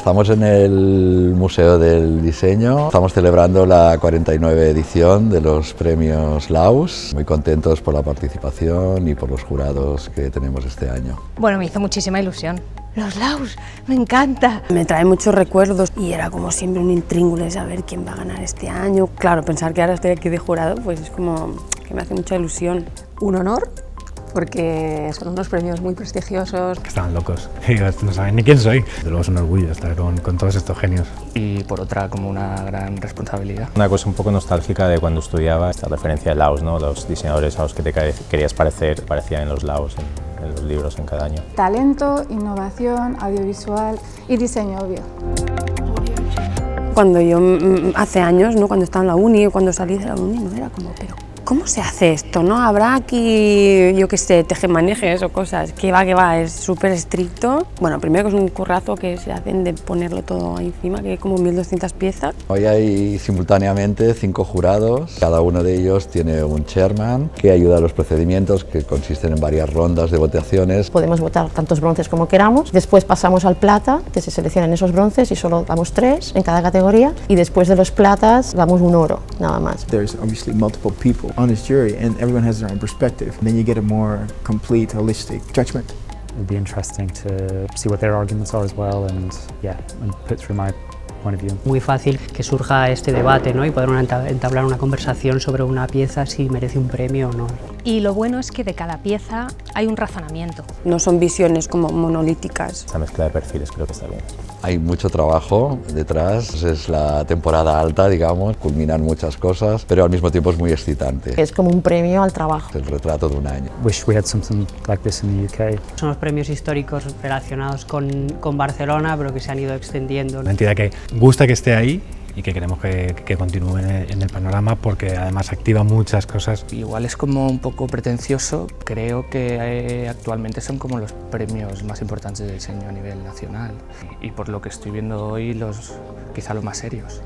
Estamos en el Museo del Diseño, estamos celebrando la 49 edición de los premios Laus, muy contentos por la participación y por los jurados que tenemos este año. Bueno, me hizo muchísima ilusión. Los Laus, me encanta. Me trae muchos recuerdos y era como siempre un intríngulo de saber quién va a ganar este año. Claro, pensar que ahora estoy aquí de jurado, pues es como que me hace mucha ilusión. Un honor porque son unos premios muy prestigiosos. Que estaban locos, no saben ni quién soy. De luego es un orgullo estar con, con, todos estos genios. Y por otra, como una gran responsabilidad. Una cosa un poco nostálgica de cuando estudiaba, esta referencia de Laos, ¿no? los diseñadores a los que te querías parecer, parecían en los Laos, en, en los libros en cada año. Talento, innovación, audiovisual y diseño obvio. Cuando yo, hace años, ¿no? cuando estaba en la uni o cuando salí de la uni, no era como, pero ¿cómo se hace esto? ¿no? Habrá aquí, yo qué sé, tejemanejes o cosas, que va, que va, es súper estricto. Bueno, primero que es un currazo que se hacen de ponerlo todo ahí encima, que hay como 1200 piezas. Hoy hay simultáneamente cinco jurados, cada uno de ellos tiene un chairman que ayuda a los procedimientos que consisten en varias rondas de votaciones. Podemos votar tantos bronces como queramos, después pasamos al plata, que se seleccionan esos bronces y solo damos tres en cada categoría, y después de los platas damos un oro, nada más. There's obviously multiple people on this jury and everyone has their own perspective. And then you get a more complete, holistic judgment. It'd be interesting to see what their arguments are as well and yeah, and put through my point of view. Muy fácil que surja este debate ¿no? y poder entablar una conversación sobre una pieza si merece un premio o no. Y lo bueno es que de cada pieza hay un razonamiento. No son visiones como monolíticas. Esa mezcla de perfiles creo que está bien. Hay mucho trabajo detrás, es la temporada alta, digamos, culminan muchas cosas, pero al mismo tiempo es muy excitante. Es como un premio al trabajo. El retrato de un año. Wish we had something like this in the UK. Son los premios históricos relacionados con, con Barcelona, pero que se han ido extendiendo. Una entidad que gusta que esté ahí y que queremos que, que continúe en el, panorama porque además activa muchas cosas. Igual es como un poco pretencioso, creo que eh, actualmente son como los premios más importantes de diseño a nivel nacional y por lo que estoy viendo hoy los quizá los más serios.